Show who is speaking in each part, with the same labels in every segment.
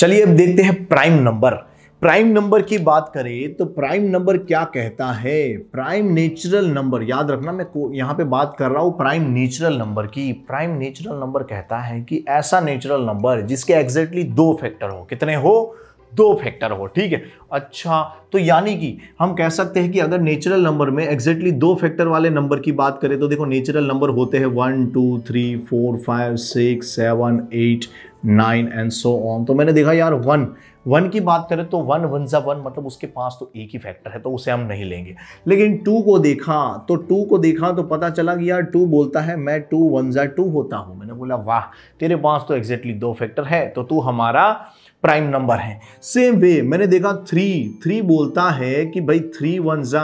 Speaker 1: चलिए अब देखते हैं प्राइम नंबर। प्राइम नंबर की बात करें तो प्राइम नंबर क्या कहता है? प्राइम नेचुरल नंबर, याद रखना मैं यहाँ पे बात कर रहा हूँ प्राइम नेचुरल नंबर की। प्राइम नेचुरल नंबर कहता है कि ऐसा नेचुरल नंबर जिसके एग्जैक्टली दो फैक्टर हो। कितने हो? दो फैक्टर हो, ठीक है? अच्छा तो यानी कि हम कह सकते हैं कि अगर नेचुरल नंबर में एग्जैक्टली exactly दो फैक्टर वाले नंबर की बात करें तो देखो नेचुरल नंबर होते हैं one two three four five six seven eight nine and so on तो मैंने देखा यार वन वन की बात करें तो वन वन जा वन मतलब उसके पास तो एक ही फैक्टर है तो उसे हम नहीं लेंगे। लेकिन टू को देखा तो टू को देखा तो पता चला कि यार टू बोलता है, मैं टू, वन जा टू होता हूँ। मैंने बोला, वाह, तेरे पास तो एग्जैक्टली दो फैक्टर है तो तू हमारा प्राइम नंबर है। सेम वे मैंने देखा थ्री थ्री बोलता है कि भाई थ्री वन जा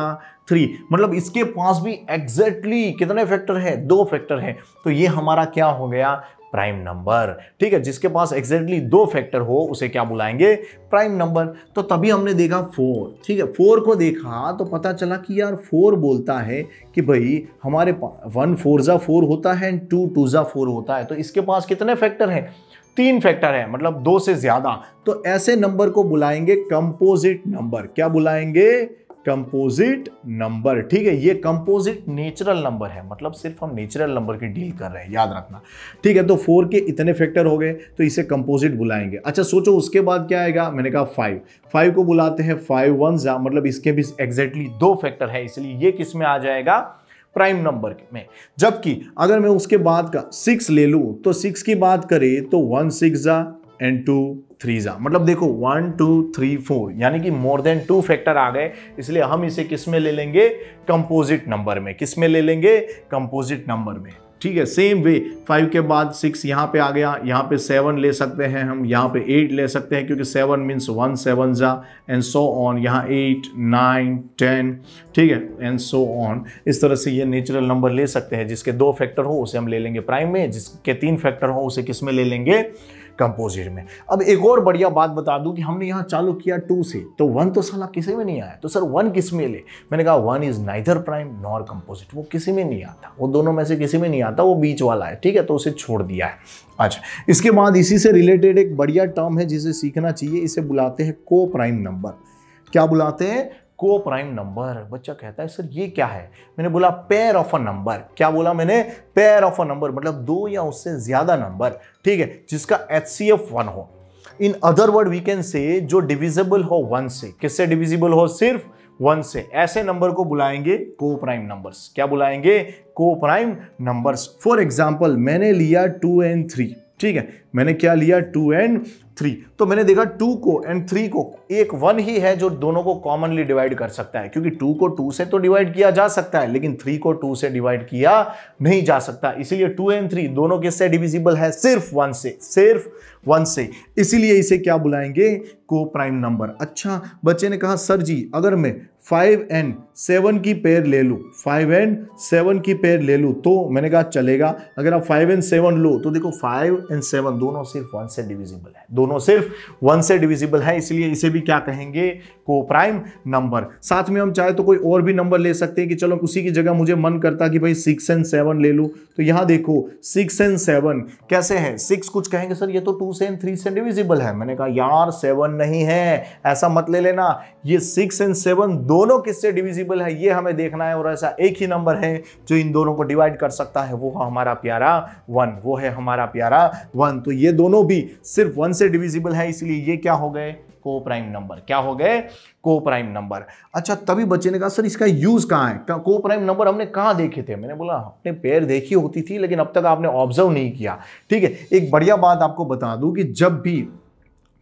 Speaker 1: थ्री मतलब इसके पास भी एग्जैक्टली exactly कितने फैक्टर है? दो फैक्टर है। तो ये हमारा क्या हो गया? Prime number. ठीक है, जिसके पास एग्जैक्टली दो फैक्टर हो, उसे क्या बुलाएँगे? Prime number. तो तभी हमने देखा फोर ठीक है फोर को देखा तो पता चला कि यार फोर बोलता है कि भाई हमारे पास वन फोर जा फोर होता है एंड टू टू जा फोर होता है। तो इसके पास कितने फैक्टर हैं? तीन फैक्टर है मतलब दो से ज़्यादा। तो ऐसे नंबर को बुलाएँगे कंपोजिट नंबर क्या बुलाएँगे? कंपोजिट नंबर, ठीक है? ये कंपोजिट नेचुरल नंबर है मतलब सिर्फ़ हम नेचुरल नंबर की डील कर रहे हैं, याद रखना। ठीक है तो फोर के इतने फैक्टर हो गए तो इसे कंपोजिट बुलाएँगे। अच्छा सोचो, उसके बाद क्या आएगा? मैंने कहा फाइव फाइव को बुलाते हैं फाइव वन जा मतलब इसके भी एग्जैक्टली दो फैक्टर है, इसलिए ये किसमें आ जाएगा? प्राइम नंबर में। जबकि अगर मैं उसके बाद का सिक्स ले लू तो सिक्स की बात करें तो वन सिक्स जा एंड टू थ्री जा मतलब देखो वन टू थ्री फोर यानी कि मोर देन टू फैक्टर आ गए, इसलिए हम इसे किसमें ले लेंगे? कंपोजिट नंबर में। किसमें ले लेंगे? कंपोजिट नंबर में। ठीक है सेम वे फाइव के बाद सिक्स यहाँ पे आ गया, यहाँ पे सेवन ले सकते हैं हम, यहाँ पे एट ले सकते हैं, क्योंकि सेवन मीन्स वन सेवन जा एंड सो ऑन यहाँ एट नाइन टेन ठीक है एंड सो ऑन इस तरह से ये नेचुरल नंबर ले सकते हैं, जिसके दो फैक्टर हो, उसे हम ले लेंगे प्राइम में, जिसके तीन फैक्टर हो, उसे किसमें ले लेंगे? कंपोजिट में। अब एक और बढ़िया बात बता दूँ कि हमने यहाँ चालू किया टू से तो वन तो साला किसी में नहीं आया। तो सर वन किसमें ले? मैंने कहा one is neither prime nor composite वो किसी में नहीं आता। वो दोनों में से किसी में नहीं आता, वो बीच वाला है। ठीक है तो उसे छोड़ दिया है। अच्छा इसके बाद इसी से रिलेटेड एक बढ़िया टर्म है जिसे सीखना चाहिए, इसे बुलाते हैं को प्राइम नंबर क्या बुलाते हैं? को प्राइम नंबर बच्चा कहता है, सर, ये क्या है? मैंने बोला पेयर ऑफ़ अ नंबर क्या बोला मैंने? पेयर ऑफ़ अ नंबर मतलब दो या उससे ज़्यादा नंबर ठीक है? जिसका एच सी एफ़ वन हो। In other word we can say जो डिविजिबल हो वन से। किससे डिविजिबल हो? सिर्फ़ वन से। ऐसे नंबर को बुलाएँगे को प्राइम नंबर्स क्या बुलाएँगे? को प्राइम नंबर्स फॉर एग्ज़ाम्पल मैंने लिया टू एंड थ्री ठीक है? मैंने क्या लिया? टू एंड थ्री तो मैंने देखा टू को एंड थ्री को एक वन ही है जो दोनों को कॉमनली डिवाइड कर सकता है, क्योंकि टू को टू से तो डिवाइड किया जा सकता है, लेकिन थ्री को टू से डिवाइड किया नहीं जा सकता। इसीलिए टू एंड थ्री दोनों किससे डिविजिबल है, सिर्फ़ वन से, सिर्फ़ वन से। इसीलिए इसे क्या बुलाएँगे? को प्राइम नंबर अच्छा बच्चे ने कहा, सर जी, अगर मैं फाइव एंड सेवन की पेयर ले लूँ फाइव एंड सेवन की पेयर ले लूँ तो? मैंने कहा, चलेगा। अगर आप फाइव एंड सेवन लो तो देखो फाइव एंड सेवन दोनों सिर्फ़ वन से डिविजिबल है। दोनों सिर्फ़ वन से डिविजिबल है, इसलिए इसे भी क्या कहेंगे? को प्राइम नंबर साथ में हम चाहे तो कोई और भी नंबर ले सकते हैं कि चलो उसी की जगह मुझे मन करता कि भाई सिक्स एंड सेवन ले लूँ। तो यहाँ देखो सिक्स एंड सेवन कैसे है? सिक्स कुछ कहेंगे, सर, ये तो टू से एंड थ्री से डिविजिबल है। मैंने कहा, यार सेवन नहीं है। ऐसा मत ले लेना। ये सिक्स एंड सेवन दोनों किससे डिविजिबल है? ये हमें देखना है और ऐसा एक ही नंबर है जो इन दोनों को डिवाइड कर सकता है। वो हमारा प्यारा वन वो है हमारा प्यारा वन तो ये दोनों भी सिर्फ़ वन से डिविजिबल है, इसलिए ये क्या हो गए? को प्राइम नंबर क्या हो गए? को प्राइम नंबर अच्छा तभी बच्चे ने कहा, सर, इसका यूज़ कहाँ है? को प्राइम नंबर हमने कहाँ देखे थे? मैंने बोला अपने पैर देखी होती थी, लेकिन अब तक आपने ऑब्ज़र्व नहीं किया। ठीक है, एक बढ़िया बात आपको बता दूँ कि जब भी,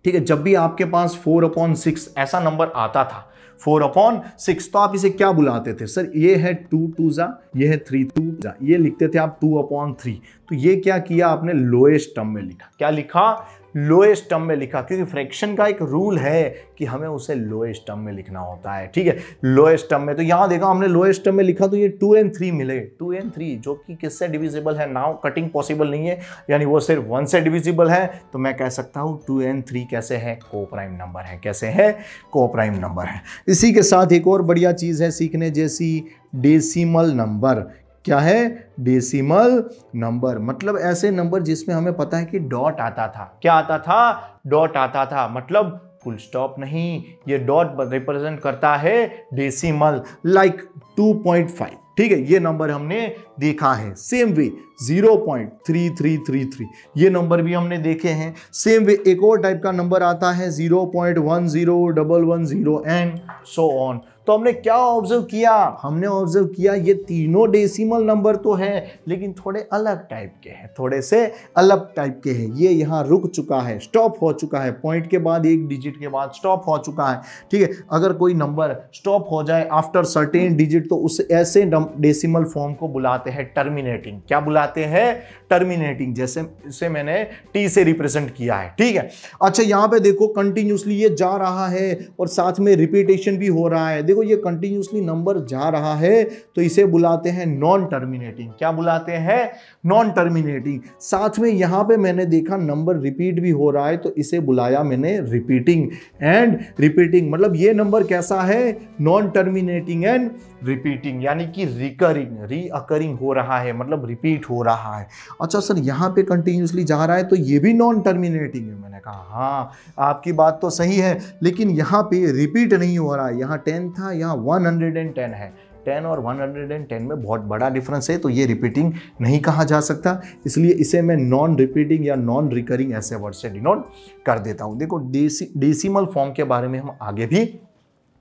Speaker 1: ठीक है, जब भी आपके पास फोर अपॉन सिक्स ऐसा नंबर आता था फोर अपॉन सिक्स। तो आप इसे क्या बुलाते थे? सर, ये है टू टू जा, ये है थ्री टू जा, ये लिखते थे आप टू अपॉन थ्री। तो ये क्या किया आपने? लोएस्ट टर्म में लिखा। क्या लिखा? लोएस्ट टर्म में लिखा, क्योंकि फ्रैक्शन का एक रूल है कि हमें उसे लोएस्ट टर्म में लिखना होता है, ठीक है? लोएस्ट टर्म में तो यहाँ देखा, हमने लोएस्ट टर्म में लिखा तो ये टू एंड थ्री मिले। टू एंड थ्री जो कि किससे डिविजिबल है? नाउ कटिंग पॉसिबल नहीं है, यानी वो सिर्फ़ वन से डिविजिबल है तो मैं कह सकता हूँ टू एंड थ्री कैसे है? को प्राइम नंबर है। कैसे है? को प्राइम नंबर है। इसी के साथ एक और बढ़िया चीज़ है सीखने जैसी डेसिमल नंबर क्या है? डेसिमल नंबर मतलब ऐसे नंबर जिसमें हमें पता है कि डॉट आता था। क्या आता था? डॉट आता था। मतलब फुल स्टॉप नहीं, ये डॉट रिप्रेजेंट करता है डेसिमल लाइक 2.5 ठीक है, ये नंबर हमने देखा है। सेम वे 0.3333 ये नंबर भी हमने देखे हैं। सेम वे एक और टाइप का नंबर आता है 0.10 एंड सो ऑन तो हमने क्या ऑब्ज़र्व किया? हमने ऑब्ज़र्व किया, ये तीनों डेसिमल नंबर तो है, लेकिन थोड़े अलग टाइप के हैं, थोड़े से अलग टाइप के हैं। ये यहाँ रुक चुका है स्टॉप हो चुका है। पॉइंट के बाद, एक डिजिट के बाद स्टॉप हो चुका है। ठीक है, अगर कोई नंबर स्टॉप हो जाए आफ्टर सर्टेन डिजिट तो उस ऐसे डेसिमल फॉर्म को बुलाते हैं टर्मिनेटिंग क्या बुलाते हैं? टर्मिनेटिंग जैसे, इसे मैंने टी से रिप्रेजेंट किया है, ठीक है? अच्छा यहाँ पे देखो कंटिन्यूसली ये जा रहा है और साथ में रिपीटेशन भी हो रहा है। देखो, ये कंटिन्यूसली नंबर जा रहा है तो इसे बुलाते हैं नॉन टर्मिनेटिंग क्या बुलाते हैं? नॉन टर्मिनेटिंग साथ में यहाँ पे मैंने देखा नंबर रिपीट भी हो रहा है तो इसे बुलाया मैंने रिपीटिंग एंड रिपीटिंग मतलब ये नंबर कैसा है? नॉन टर्मिनेटिंग एंड रिपीटिंग यानी कि रिकरिंग रीअकरिंग हो रहा है मतलब रिपीट हो रहा है। अच्छा सर, यहाँ पे कंटिन्यूसली जा रहा है तो ये भी नॉन टर्मिनेटिंग है। मैंने कहा हाँ आपकी बात तो सही है, लेकिन यहाँ पे रिपीट नहीं हो रहा है। यहाँ टेन था, यहाँ वन हंड्रेड एंड टेन है। टेन और वन हंड्रेड एंड टेन में बहुत बड़ा डिफरेंस है तो ये रिपीटिंग नहीं कहा जा सकता। इसलिए इसे मैं नॉन रिपीटिंग या नॉन रिकरिंग ऐसे वर्ड से डिनोट कर देता हूँ। देखो डेसी डेसिमल फॉर्म के बारे में हम आगे भी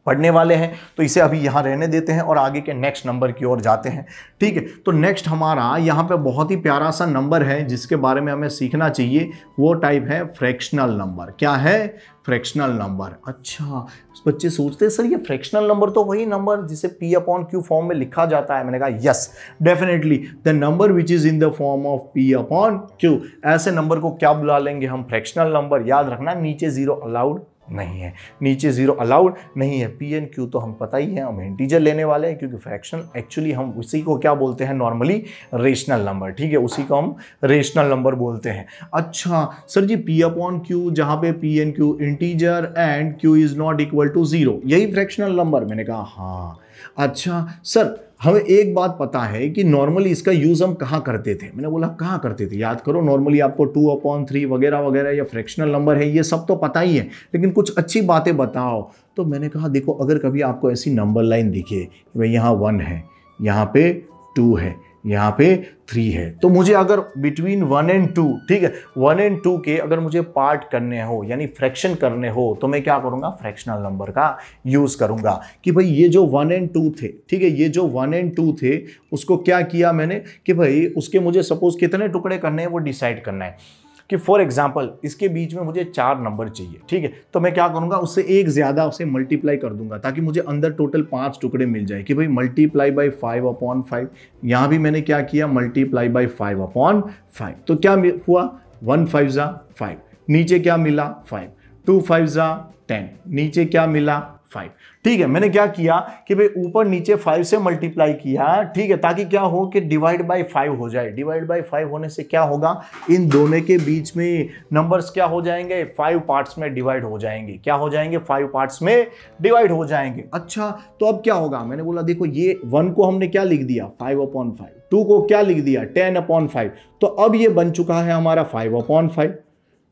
Speaker 1: पढ़ने वाले हैं तो इसे अभी यहाँ रहने देते हैं और आगे के नेक्स्ट नंबर की ओर जाते हैं। ठीक है तो नेक्स्ट हमारा यहाँ पे बहुत ही प्यारा सा नंबर है, जिसके बारे में हमें सीखना चाहिए। वो टाइप है फ्रैक्शनल नंबर क्या है? फ्रैक्शनल नंबर अच्छा बच्चे सोचते सर, ये फ्रैक्शनल नंबर तो वही नंबर जिसे पी अपॉन क्यू फॉर्म में लिखा जाता है? मैंने कहा yes definitely the number which is in the form of P upon Q ऐसे नंबर को क्या बुला लेंगे हम? फ्रैक्शनल नंबर याद रखना, नीचे ज़ीरो अलाउड नहीं है। नीचे ज़ीरो अलाउड नहीं है। पी एन क्यू तो हम पता ही है, हम इंटीजर लेने वाले हैं, क्योंकि फ्रैक्शन एक्चुअली हम उसी को क्या बोलते हैं? नॉर्मली रेशनल नंबर ठीक है? उसी को हम रेशनल नंबर बोलते हैं। अच्छा sir ji P upon Q जहाँ पे P and Q integer and Q is not equal to zero यही फ्रैक्शनल नंबर मैंने कहा। हाँ अच्छा सर, हमें एक बात पता है कि नॉर्मली इसका यूज़ हम कहाँ करते थे? मैंने बोला, कहाँ करते थे? याद करो नॉर्मली आपको टू अपॉन थ्री वगैरह वगैरह या फ्रैक्शनल नंबर है, ये सब तो पता ही है, लेकिन कुछ अच्छी बातें बताओ। तो मैंने कहा, देखो, अगर कभी आपको ऐसी नंबर लाइन दिखे भाई यहाँ वन है, यहाँ पे टू है यहाँ पे थ्री है। तो मुझे अगर बिटवीन वन एंड टू ठीक है? वन एंड टू के अगर मुझे पार्ट करने हो, यानी फ्रैक्शन करने हो तो मैं क्या करूँगा? फ्रैक्शनल नंबर का यूज़ करूँगा। कि भाई ये जो वन एंड टू थे, ठीक है? ये जो वन एंड टू थे, उसको क्या किया मैंने? कि भाई उसके मुझे सपोज़ कितने टुकड़े करने हैं, वो डिसाइड करना है। कि फॉर एग्ज़ाम्पल इसके बीच में मुझे चार नंबर चाहिए, ठीक है? तो मैं क्या करूँगा उससे एक ज़्यादा उसे मल्टीप्लाई कर दूँगा, ताकि मुझे अंदर टोटल पाँच टुकड़े मिल जाए, कि भाई multiply by five upon five यहाँ भी मैंने क्या किया multiply by five upon five तो क्या हुआ? वन फाइव ज़ा फाइव नीचे क्या मिला फाइव टू फाइव ज़ा टेन नीचे क्या मिला फाइव ठीक है, मैंने क्या किया कि भाई ऊपर नीचे फाइव से मल्टीप्लाई किया, ठीक है, ताकि क्या हो कि डिवाइड बाय फाइव हो जाए। डिवाइड बाय फाइव होने से क्या होगा? इन दोनों के बीच में नंबर्स क्या हो जाएँगे? फाइव पार्ट्स में डिवाइड हो जाएँगे। क्या हो जाएँगे? फाइव पार्ट्स में डिवाइड हो जाएँगे। अच्छा तो अब क्या होगा? मैंने बोला, देखो, ये वन को हमने क्या लिख दिया? फाइव अपॉन फाइव टू को क्या लिख दिया? टेन अपॉन फाइव तो अब ये बन चुका है हमारा फाइव अपॉन फाइव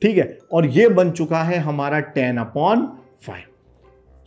Speaker 1: ठीक है, और ये बन चुका है हमारा टेन अपॉन फाइव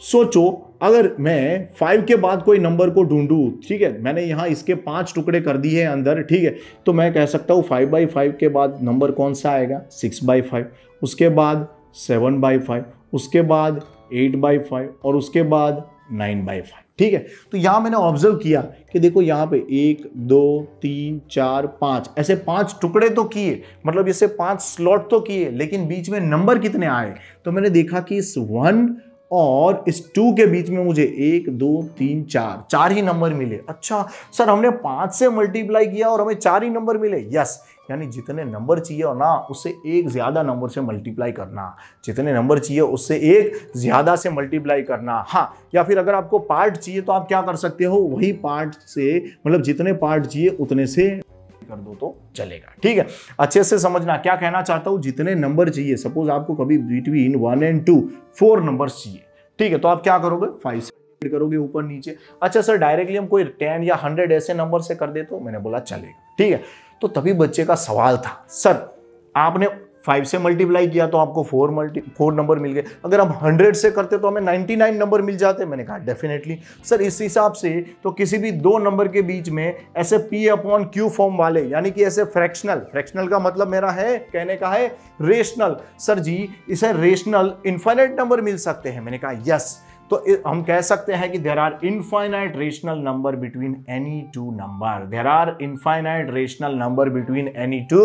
Speaker 1: सोचो, अगर मैं फाइव के बाद कोई नंबर को ढूंढूं, ठीक है, मैंने यहाँ इसके पाँच टुकड़े कर दिए हैं अंदर, ठीक है तो मैं कह सकता हूँ फाइव बाई फाइव के बाद नंबर कौन सा आएगा? सिक्स बाई फाइव उसके बाद सेवन बाई फाइव उसके बाद एट बाई फाइव और उसके बाद नाइन बाई फाइव ठीक है तो यहाँ मैंने ऑब्ज़र्व किया कि देखो यहाँ पे एक, दो, तीन, चार, पाँच, ऐसे पाँच टुकड़े तो किए मतलब इससे पाँच स्लॉट तो किए, लेकिन बीच में नंबर कितने आए? तो मैंने देखा कि इस वन और इस टू के बीच में मुझे एक, दो, तीन, चार चार ही नंबर मिले। अच्छा सर, हमने पाँच से मल्टीप्लाई किया और हमें चार ही नंबर मिले। यस यानी जितने नंबर चाहिए और ना, उससे एक ज़्यादा नंबर से मल्टीप्लाई करना। जितने नंबर चाहिए, उससे एक ज़्यादा से मल्टीप्लाई करना। हाँ या फिर अगर आपको पार्ट चाहिए तो आप क्या कर सकते हो? वही पार्ट से मतलब जितने पार्ट चाहिए, उतने से कर दो तो चलेगा। ठीक है? अच्छे से समझना क्या कहना चाहता हूँ? जितने नंबर चाहिए सपोज़ आपको कभी between one and two four number चाहिए। ठीक है तो आप क्या करोगे? फाइव से करोगे ऊपर नीचे। अच्छा सर डायरेक्टली हम कोई टेन या हंड्रेड ऐसे नंबर से कर दे तो मैंने बोला चलेगा। ठीक है? तो तभी बच्चे का सवाल था। सर आपने फाइव से मल्टीप्लाई किया तो आपको फोर मल्टी, फोर नंबर मिल गए। अगर हम हंड्रेड से करते तो हमें नाइन्टी नाइन नंबर मिल जाते, मैंने कहा डेफिनेटली सर, इस हिसाब से तो किसी भी दो नंबर के बीच में ऐसे पी अपॉन क्यू फॉर्म वाले, यानी कि ऐसे फ्रैक्शनल फ्रैक्शनल का मतलब मेरा है, कहने का है रेशनल सर जी, इसे रेशनल इन्फाइनाइट नंबर मिल सकते हैं। मैंने कहा यस तो हम कह सकते हैं कि there are infinite rational number between any two number there are infinite rational number between any two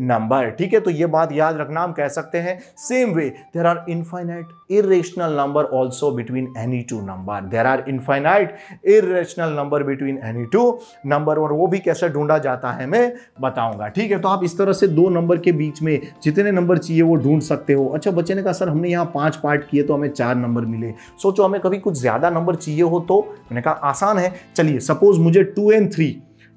Speaker 1: number ठीक है? तो ये बात याद रखना, हम कह सकते हैं same way there are infinite irrational number also between any two number. There are infinite irrational number between any two number. और वो भी कैसे ढूंढा जाता है मैं बताऊँगा। ठीक है? तो आप इस तरह से दो नंबर के बीच में जितने नंबर चाहिए वो ढूंढ सकते हो। अच्छा बच्चे ने कहा सर हमने यहाँ पाँच पार्ट किए तो हमें चार नंबर मिले। सोचो हमें कभी कुछ ज़्यादा नंबर चाहिए हो तो मैंने कहा, आसान है। चलिए सपोज़ मुझे टू एंड थ्री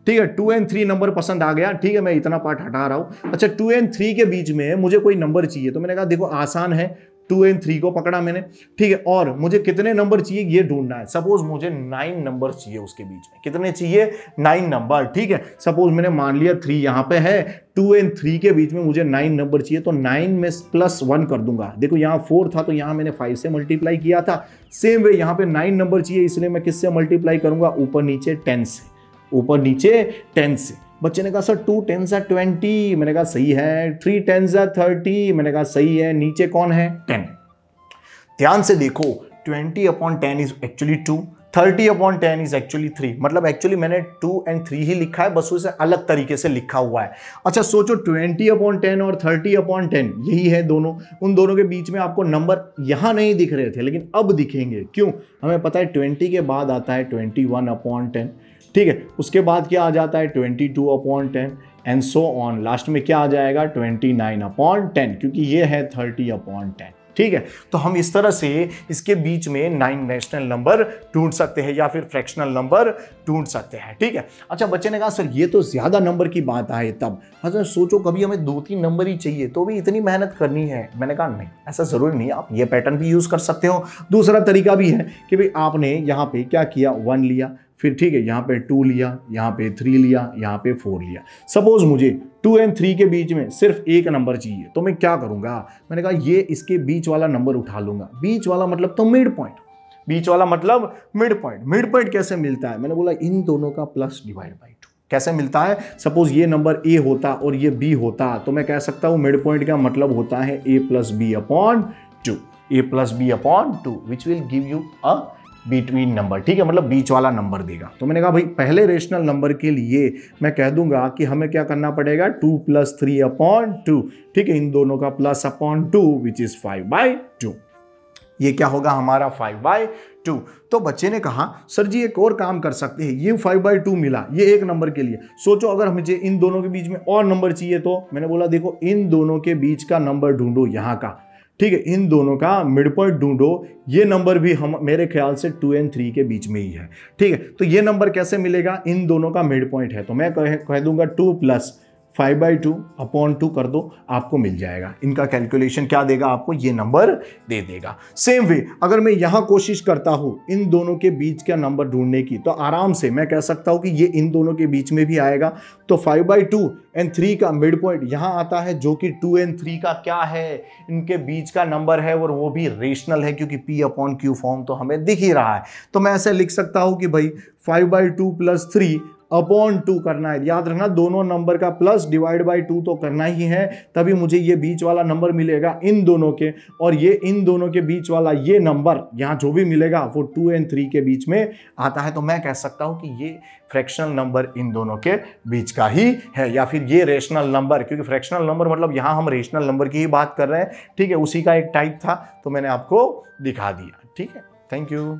Speaker 1: ठीक है टू एंड थ्री नंबर पसंद आ गया। ठीक है, मैं इतना पार्ट हटा रहा हूँ। अच्छा टू एंड थ्री के बीच में मुझे कोई नंबर चाहिए? तो मैंने कहा, देखो, आसान है। टू एंड थ्री को पकड़ा मैंने। ठीक है, और मुझे कितने नंबर चाहिए ये ढूंढना है। सपोज़ मुझे नाइन नंबर चाहिए उसके बीच में। कितने चाहिए? नाइन नंबर ठीक है? सपोज़ मैंने मान लिया थ्री यहाँ पे है टू एंड थ्री के बीच में मुझे नाइन नंबर चाहिए तो नाइन में प्लस वन कर दूँगा। देखो यहाँ फोर था तो यहाँ मैंने फाइव से मल्टीप्लाई किया था। सेम वे यहाँ पे नाइन नंबर चाहिए, इसलिए मैं किससे मल्टीप्लाई करूँगा? ऊपर नीचे टेन से। ऊपर नीचे टेन से। बच्चे ने कहा, सर टू टेन सा ट्वेंटी मैंने कहा, सही है. थ्री टेन सा थर्टी मैंने कहा, सही है. नीचे कौन है? टेन ध्यान से देखो twenty upon ten is actually two thirty upon ten is actually three मतलब एक्चुअली मैंने टू एंड थ्री ही लिखा है, बस उसे अलग तरीके से लिखा हुआ है। अच्छा सोचो ट्वेंटी अपॉन टेन और थर्टी अपॉन टेन यही है दोनों। उन दोनों के बीच में आपको नंबर यहाँ नहीं दिख रहे थे, लेकिन अब दिखेंगे। क्यों? हमें पता है ट्वेंटी के बाद आता है ट्वेंटी वन अपॉन टेन ठीक है, उसके बाद क्या आ जाता है? Twenty two upon ten and so on last में क्या आ जाएगा? ट्वेंटी नाइन अपॉन टेन क्योंकि ये है थर्टी अपॉन टेन ठीक है तो हम इस तरह से इसके बीच में नाइन नेशनल नंबर ढूंढ सकते हैं या फिर फ्रैक्शनल नंबर ढूंढ सकते हैं। ठीक है अच्छा बच्चे ने कहा, सर, ये तो ज़्यादा नंबर की बात आए तब। अच्छा सोचो, कभी हमें दो तीन नंबर ही चाहिए तो भी इतनी मेहनत करनी है। मैंने कहा, नहीं, ऐसा ज़रूरी नहीं आप ये पैटर्न भी यूज़ कर सकते हो। दूसरा तरीका भी है कि भाई आपने यहाँ पे क्या किया? वन लिया। फिर ठीक है, यहाँ पे टू लिया, यहाँ पे थ्री लिया, यहाँ पे फोर लिया। सपोज़ मुझे टू एंड थ्री के बीच में सिर्फ़ एक नंबर चाहिए तो मैं क्या करूँगा? मैंने कहा, ये इसके बीच वाला नंबर उठा लूँगा। बीच वाला मतलब तो मिड पॉइंट बीच वाला मतलब मिड पॉइंट मिड पॉइंट कैसे मिलता है? मैंने बोला, इन दोनों का प्लस डिवाइड बाई टू कैसे मिलता है? सपोज़ ये नंबर ए होता और ये बी होता तो मैं कह सकता हूँ मिड पॉइंट का मतलब होता है A plus B upon two A plus B upon two which will give you a between number ठीक है? मतलब बीच वाला नंबर देगा। तो मैंने कहा, भाई, पहले रेशनल नंबर के लिए मैं कह दूँगा कि हमें क्या करना पड़ेगा? Two plus three upon two ठीक है? इन दोनों का plus upon two which is five by two ये क्या होगा? हमारा फाइव बाई टू तो बच्चे ने कहा, सर जी, एक और काम कर सकते हैं। ये फाइव बाई टू मिला। ये एक नंबर के लिए। सोचो, अगर मुझे इन दोनों के बीच में और नंबर चाहिए तो? मैंने बोला, देखो, इन दोनों के बीच का नंबर ढूंढो यहाँ का। ठीक है इन दोनों का मिड पॉइंट ढूंढो। ये नंबर भी हम मेरे ख्याल से टू एंड थ्री के बीच में ही है। ठीक है तो ये नंबर कैसे मिलेगा? इन दोनों का मिड पॉइंट है। तो मैं कह, कह दूँगा two plus five by two upon two कर दो, आपको मिल जाएगा। इनका कैलकुलेशन क्या देगा आपको? ये नंबर दे देगा। सेम वे, अगर मैं यहाँ कोशिश करता हूँ इन दोनों के बीच का नंबर ढूँढने की तो आराम से मैं कह सकता हूँ कि ये इन दोनों के बीच में भी आएगा। तो five by two and three का मिड पॉइंट यहाँ आता है, जो कि टू एंड थ्री का क्या है? इनके बीच का नंबर है और वो भी रेशनल है, क्योंकि पी अपॉन क्यू फॉर्म तो हमें दिख ही रहा है। तो मैं ऐसे लिख सकता हूँ कि भाई five by two plus three upon two करना है। याद रखना, दोनों नंबर का प्लस डिवाइड बाई टू तो करना ही है, तभी मुझे ये बीच वाला नंबर मिलेगा इन दोनों के। और ये इन दोनों के बीच वाला ये नंबर यहाँ जो भी मिलेगा, वो टू एंड थ्री के बीच में आता है। तो मैं कह सकता हूँ कि ये फ्रैक्शनल नंबर इन दोनों के बीच का ही है, या फिर ये रेशनल नंबर क्योंकि फ्रैक्शनल नंबर मतलब यहाँ हम रेशनल नंबर की ही बात कर रहे हैं। ठीक है, उसी का एक टाइप था तो मैंने आपको दिखा दिया। ठीक है थैंक यू